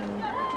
Thank you.